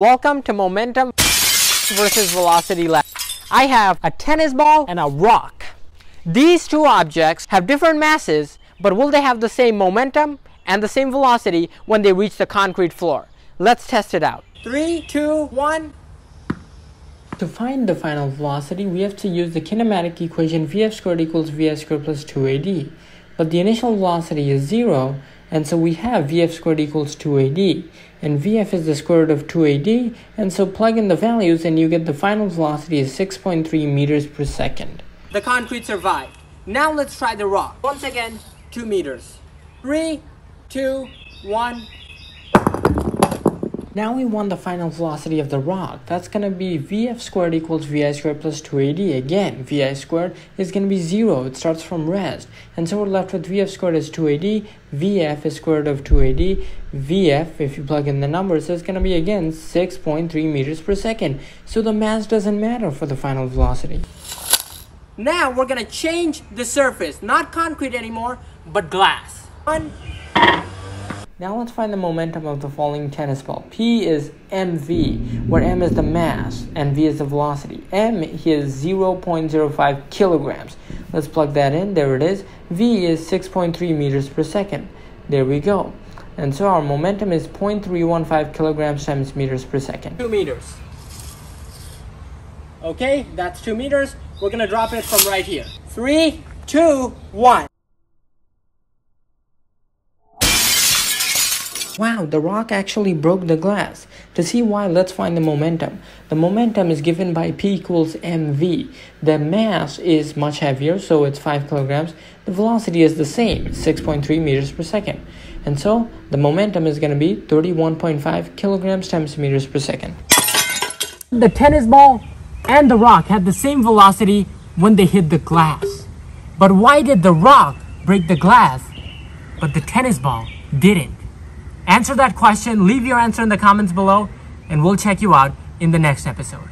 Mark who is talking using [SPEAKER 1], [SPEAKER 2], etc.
[SPEAKER 1] Welcome to Momentum versus Velocity Lab. I have a tennis ball and a rock. These two objects have different masses, but will they have the same momentum and the same velocity when they reach the concrete floor? Let's test it out. Three, two, one. To find the final velocity, we have to use the kinematic equation Vf squared equals Vs squared plus 2ad. But the initial velocity is zero, and so we have Vf squared equals 2ad, and Vf is the square root of 2ad, and so plug in the values and you get the final velocity is 6.3 meters per second. The concrete survived. Now let's try the rock. Once again, 2 meters. Three, two, one. Now we want the final velocity of the rock. That's going to be Vf squared equals Vi squared plus 2ad. Again, Vi squared is going to be 0. It starts from rest. And so we're left with Vf squared is 2ad. Vf is square root of 2ad. Vf, if you plug in the numbers, is going to be again 6.3 meters per second. So the mass doesn't matter for the final velocity. Now we're going to change the surface. Not concrete anymore, but glass. One, now let's find the momentum of the falling tennis ball. P is mv, where m is the mass and v is the velocity. m is 0.05 kilograms. Let's plug that in. There it is. v is 6.3 meters per second. There we go. And so our momentum is 0.315 kilograms times meters per second. 2 meters. Okay, that's 2 meters. We're going to drop it from right here. Three, two, one. Wow, the rock actually broke the glass. To see why, let's find the momentum. The momentum is given by P equals mv. The mass is much heavier, so it's 5 kilograms. The velocity is the same, 6.3 meters per second. And so, the momentum is going to be 31.5 kilograms times meters per second. The tennis ball and the rock had the same velocity when they hit the glass. But why did the rock break the glass, but the tennis ball didn't? Answer that question, leave your answer in the comments below, and we'll check you out in the next episode.